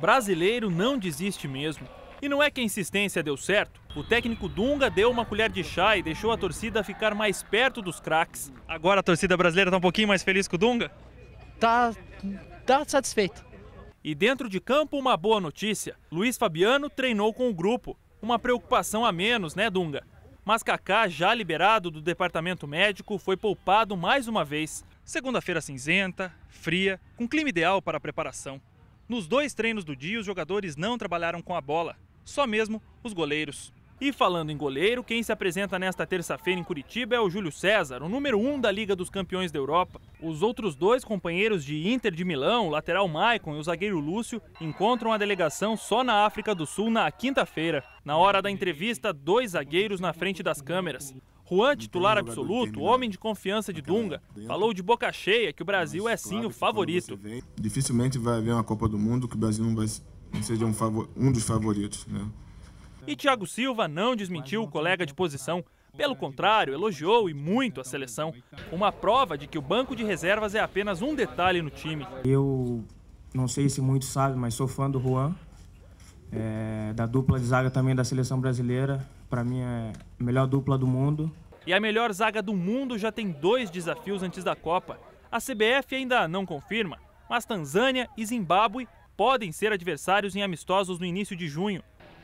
Brasileiro não desiste mesmo. E não é que a insistência deu certo. O técnico Dunga deu uma colher de chá e deixou a torcida ficar mais perto dos craques. Agora a torcida brasileira está um pouquinho mais feliz com o Dunga? Tá, tá satisfeito. E dentro de campo, uma boa notícia. Luiz Fabiano treinou com o grupo. Uma preocupação a menos, né, Dunga? Mas Kaká, já liberado do departamento médico, foi poupado mais uma vez. Segunda-feira cinzenta, fria, com clima ideal para a preparação. Nos dois treinos do dia, os jogadores não trabalharam com a bola, só mesmo os goleiros. E falando em goleiro, quem se apresenta nesta terça-feira em Curitiba é o Júlio César, o número um da Liga dos Campeões da Europa. Os outros dois companheiros de Inter de Milão, o lateral Maicon e o zagueiro Lúcio, encontram a delegação só na África do Sul na quinta-feira. Na hora da entrevista, dois zagueiros na frente das câmeras. Juan, titular absoluto, homem de confiança de Dunga, falou de boca cheia que o Brasil é sim o favorito. Dificilmente vai haver uma Copa do Mundo que o Brasil não vai seja um, um dos favoritos. Né? E Thiago Silva não desmentiu o colega de posição. Pelo contrário, elogiou e muito a seleção. Uma prova de que o banco de reservas é apenas um detalhe no time. Eu não sei se muitos sabem, mas sou fã do Juan, é, da dupla de zaga também da seleção brasileira. Para mim é a melhor dupla do mundo. E a melhor zaga do mundo já tem dois desafios antes da Copa. A CBF ainda não confirma, mas Tanzânia e Zimbábue podem ser adversários em amistosos no início de junho.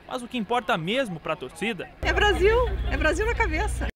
Mas o que importa mesmo para a torcida é Brasil, é Brasil na cabeça.